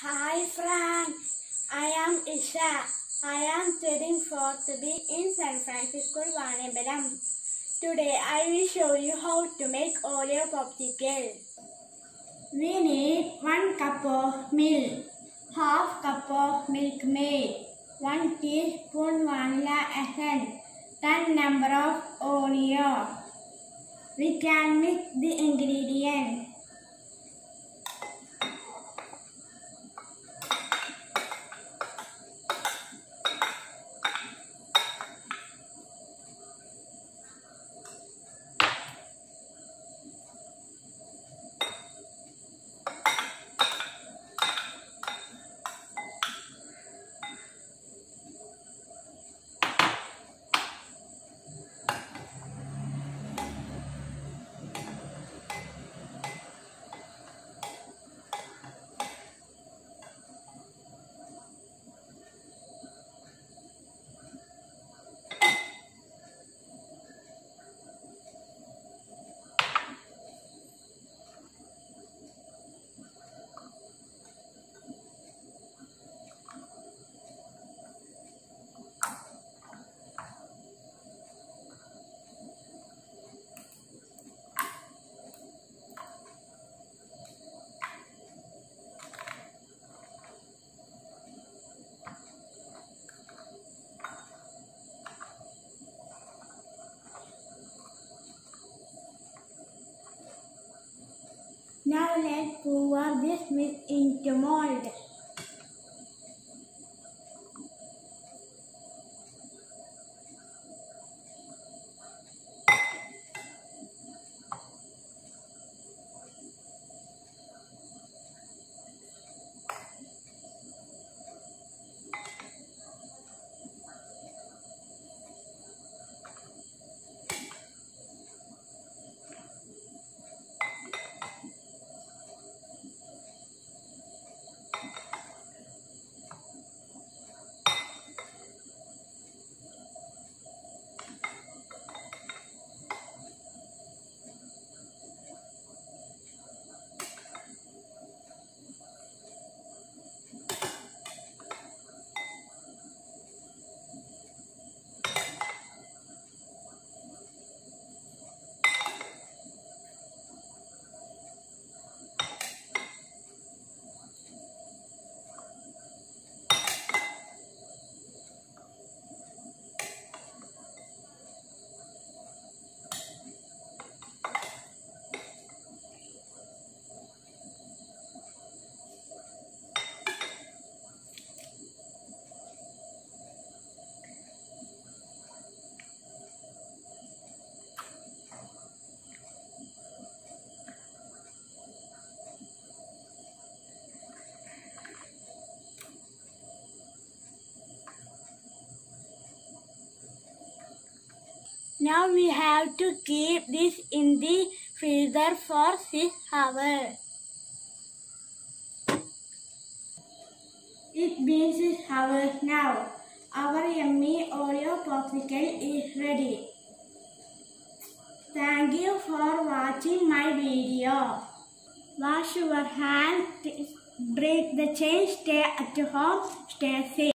Hi Frank, I am Isha. I am studying fourth B in San Francisco, Vaniyambalam. Today I will show you how to make Oreo popsicle. We need 1 cup of milk, half cup of Milkmaid, 1 teaspoon vanilla essence, 10 number of Oreo. We can mix the ingredients. Now let's pour this mix into mold. Now we have to keep this in the freezer for 6 hours. It been 6 hours now. Our yummy Oreo popsicle is ready. Thank you for watching my video. Wash your hands, break the chain, stay at home, stay safe.